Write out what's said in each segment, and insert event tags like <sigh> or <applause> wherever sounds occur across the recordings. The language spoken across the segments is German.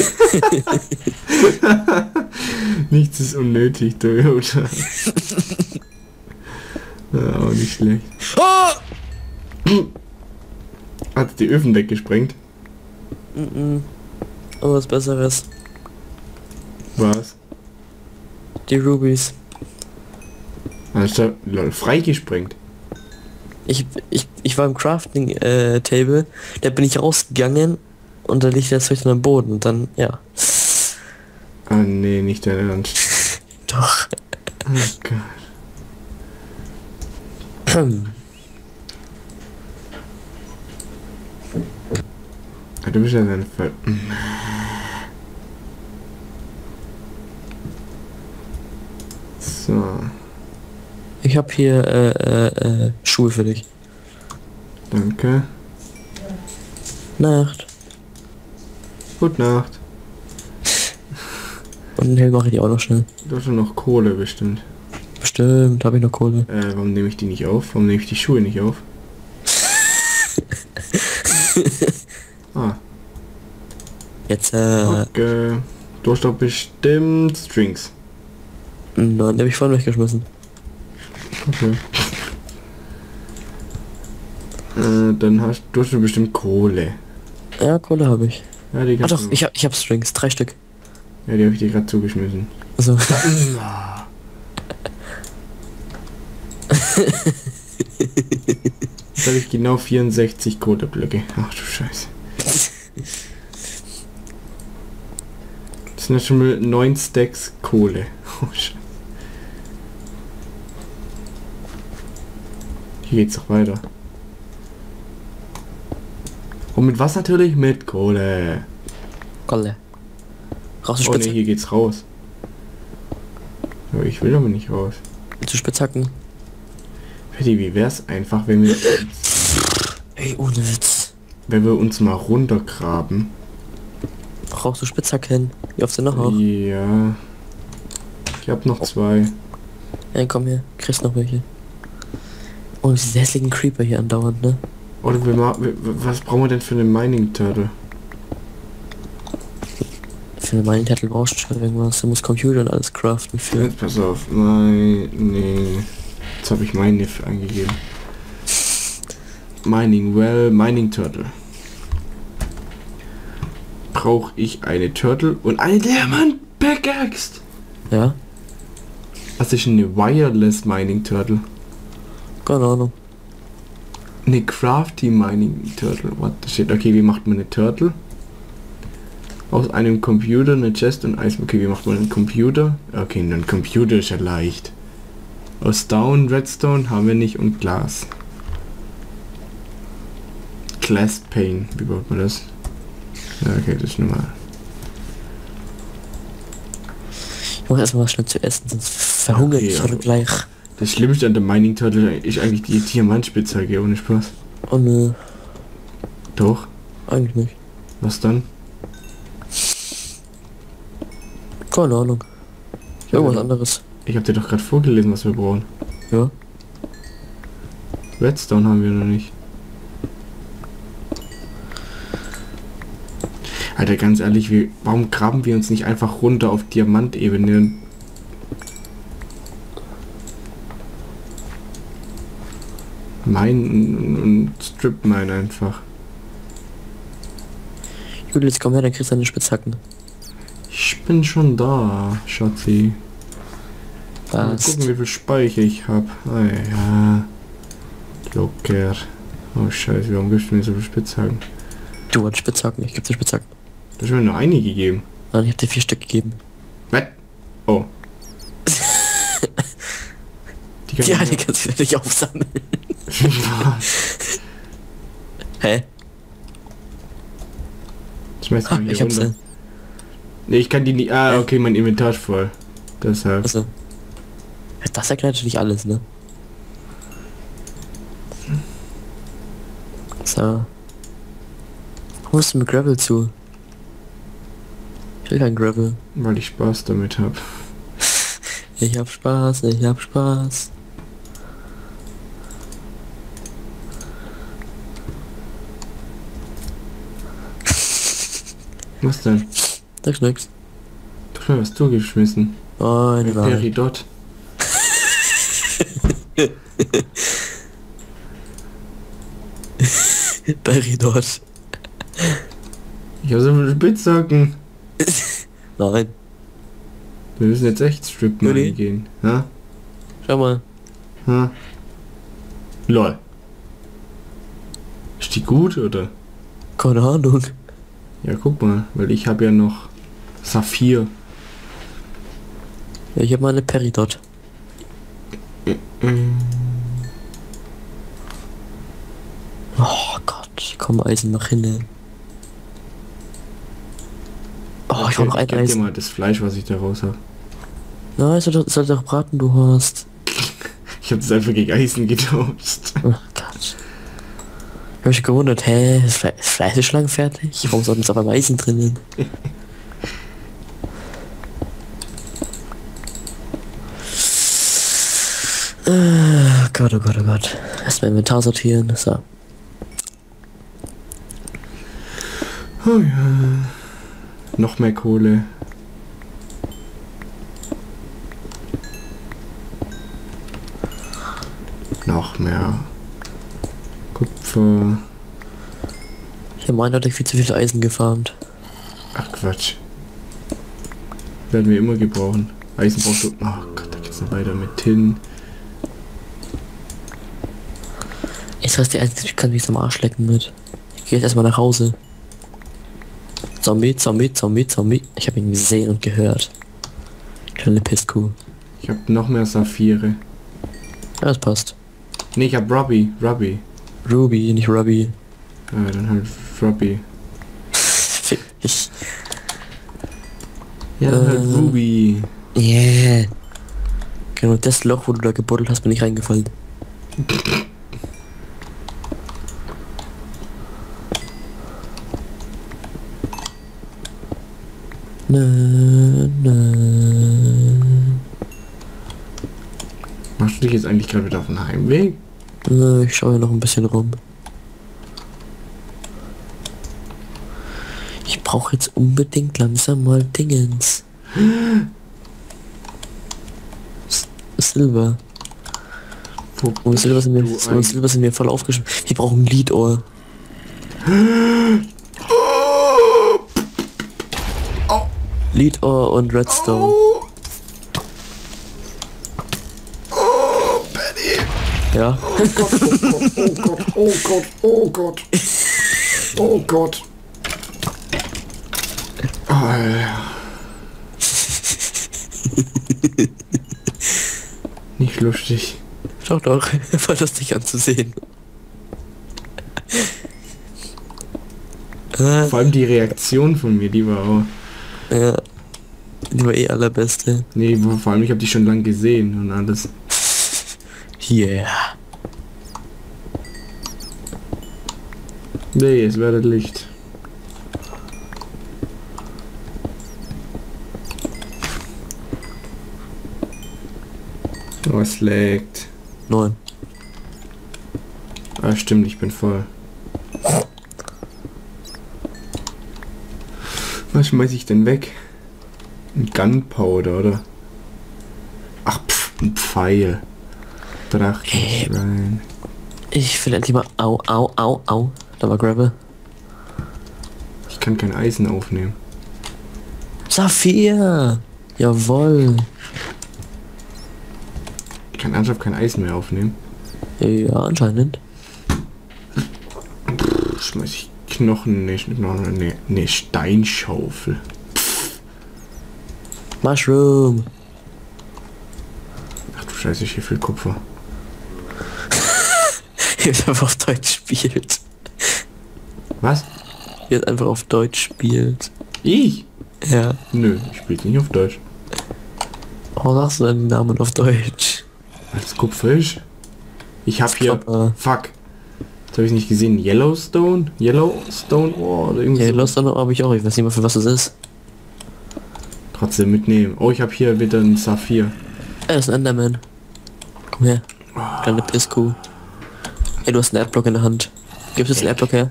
<laughs> Nichts ist unnötig, Toyota. ja, auch nicht schlecht. Oh! Hat die Öfen weggesprengt? Mhm. Oh, was Besseres. Was? Die Rubies. Also, lol, freigesprengt. Ich, ich, ich war im Crafting äh, Table, da bin ich rausgegangen und da liegt Zeug dann am Boden dann, ja. Ah, nee, nicht dein Ernst. <laughs> Doch. Oh Gott. Ah, du bist ja ein Ver... So, Ich habe hier äh, äh, äh, Schuhe für dich. danke. Nacht. Gute Nacht. Und den Helm mache ich dir auch noch schnell. Du hast noch Kohle bestimmt. Bestimmt, habe ich noch Kohle. Äh, warum nehme ich die nicht auf? Warum nehme ich die Schuhe nicht auf? <laughs> ah, Jetzt, äh, okay. Du hast doch bestimmt Strings. nein, habe ich vorhin weggeschmissen. Okay. Äh, dann hast du hast du bestimmt Kohle. Ja, Kohle habe ich. Ja, die Ah doch, ich hab, ich hab Strings, drei Stück. Ja, die habe ich dir gerade zugeschmissen. Also, Jetzt habe ich genau 64 Kohleblöcke. Ach du Scheiße. Das sind ja schon mal 9 Stacks Kohle. Oh Scheiße. Hier geht's doch weiter. Und mit was natürlich? Mit Kohle. Kolle. Brauchst du Oh ne, Spitze? hier geht's raus. Aber ich will aber nicht raus. Willst du Spitzhacken? Patty, wie wär's einfach, wenn wir, Ey, ohne Witz. wenn wir uns mal runtergraben? Brauchst du Spitzhacken? Wie oft denn noch auch? Ja. Ich hab noch zwei. Ja, komm her, kriegst noch welche. Oh, diese hässlichen Creeper hier andauernd, ne? Oder wir was brauchen wir denn für einen Mining Turtle? Für eine Mining Turtle brauchst du schon irgendwas. Du musst Computer und alles craften für. Jetzt pass auf. Nein, nee. Jetzt habe ich meine angegeben. Mining Well, Mining Turtle. Brauche ich eine Turtle und eine Diamant Pickaxe? Ja? Was ist eine Wireless Mining Turtle? Keine Ahnung. Eine Crafty Mining Turtle. What the shit? Okay, wie macht man eine Turtle? Aus einem Computer, eine Chest und Eis. Okay, wie macht man einen Computer? Okay, ein Computer ist ja leicht. Aus Stone, Redstone haben wir nicht und Glas. Glass Pane. Wie baut man das? Ja, okay, das ist normal. Ich muss erstmal was schnell zu essen, sonst verhungere Okay, ich heute gleich. Das Schlimmste an der Mining Turtle ist eigentlich die Diamantspitzhacke, ohne Spaß. Oh nö, Doch. eigentlich nicht. Was dann? Keine Ahnung. Irgendwas anderes. Ich habe dir doch gerade vorgelesen, was wir brauchen. Ja. Redstone haben wir noch nicht. Alter, ganz ehrlich, wie, warum graben wir uns nicht einfach runter auf Diamantebene? Mein und Strip Mine einfach. Jetzt komm her, dann kriegst du deine Spitzhacken. Ich bin schon da, Schatzi. Mal gucken, wie viel Speicher ich habe. Ah ja. Locker. Oh scheiße, warum gibst du mir so viel Spitzhaken? Du hast Spitzhacken, ich geb dir Spitzhacken. Du hast mir nur eine gegeben. Nein, ich hab dir vier Stück gegeben. Was? Oh. <laughs> Die kann Ja, die kannst du nicht aufsammeln. <laughs> Hä? Schmeiß Ah, mal hier ich hab's. runter. Nee, ich kann die nicht. Ah, okay, mein Inventar ist voll. Deshalb. also. Das erklärt natürlich alles, ne? So. Wo musst du mit Gravel zu? Ich will kein Gravel. Weil ich Spaß damit habe. Ich hab Spaß, ich hab Spaß. Was denn? Sag's nix. Du hast mir was zugeschmissen. Oh, nein. Peridot. Peridot. <laughs> Ich habe so viele Spitzhacken. Nein. Wir müssen jetzt echt Strip? Money gehen. Ha? Schau mal. Ha? Lol. Ist die gut oder? Keine Ahnung. Ja, guck mal, weil ich habe ja noch Saphir. Ja, ich habe mal eine Peridot. Oh Gott, komm Eisen nach hinten. Oh, ich brauch noch ein dir Eisen. mal das Fleisch, was ich da raus habe. Na, es soll doch, es soll doch braten, du hast. <laughs> Ich habe das einfach gegen Eisen getauscht. Oh. Ich hab mich gewundert, hä, das Fle ist lang fertig? Warum soll es auf einmal Eisen drinnen? Ah, Gott, oh Gott, oh Gott. Erstmal Inventar sortieren. So. Oh ja. Noch mehr Kohle. Noch mehr Kupfer. Ich habe eindeutig viel zu viel Eisen gefarmt. Ach Quatsch. Werden wir immer gebrauchen. Eisen brauchst du. Oh Gott, da geht's noch weiter mit Tin. Ich weiß, die Eisen ich kann mich am Arsch lecken mit. Ich gehe jetzt erstmal nach Hause. Zombie, Zombie, Zombie, Zombie. Ich habe ihn gesehen und gehört. Kleine Pisskuh. Ich habe noch mehr Saphire. Ja, das passt. Nee, ich habe Robbie. Robbie. Ruby, nicht Ruby. Ah, dann halt. Fick dich. Ja, dann halt Äh. Ruby. Yeah. Genau, das Loch, wo du da gebuddelt hast, bin ich reingefallen. Na, na. Machst du dich jetzt eigentlich gerade wieder auf den Heimweg? Na, Ich schaue noch ein bisschen rum. Ich brauche jetzt unbedingt langsam mal Dingens. Silber. Wo Und Silber sind mir, ein- Silber sind mir voll aufgeschrieben. Wir brauchen ein Liedohr. <gasps> Liedohr und Redstone. Oh, oh, Ja. Oh Gott, oh Gott, oh Gott, oh Gott. Oh Gott. Oh, ja. Nicht lustig. Schau doch, voll lustig <laughs> anzusehen. Ah, Vor allem die Reaktion von mir, die war auch... ja. Die war eh allerbeste. Nee, vor allem ich habe die schon lang gesehen und alles. Yeah. Nee, es wird Licht. Oh, es laggt. Neun. Ah, stimmt, ich bin voll. Was schmeiß ich denn weg? Ein Gunpowder, oder? Ach, pff, ein Pfeil. Drachenschwein. Ich will endlich mal. Au, au, au, au. Da war Gravel. Ich kann kein Eisen aufnehmen. Saphir! Jawoll. Ich kann ernsthaft kein Eisen mehr aufnehmen. Ja, anscheinend. Pff, Schmeiß ich Knochen, ne, Knochen, ne, ne Steinschaufel. Mushroom. Ach du Scheiße, hier viel Kupfer. <laughs> Jetzt einfach auf Deutsch spielt. Was? Jetzt einfach auf Deutsch spielt. Ich? Ja. Nö, ich spiele nicht auf Deutsch. Warum sagst du deinen Namen auf Deutsch? Als Kupfer ist. Ich hab hier. Klopper. Fuck. Das habe ich nicht gesehen. Yellowstone? Yellowstone oh, oder irgendwie Ja, so. Habe ich auch. Ich weiß nicht mal für was das ist. Trotzdem mitnehmen. Oh, ich habe hier wieder einen Saphir. Er ist ein Enderman. Komm her. Kleine Pisskuh. Ey, du hast einen Erdblock in der Hand. Gibst du jetzt einen Erdblock her?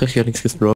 Recht ja nichts Bro.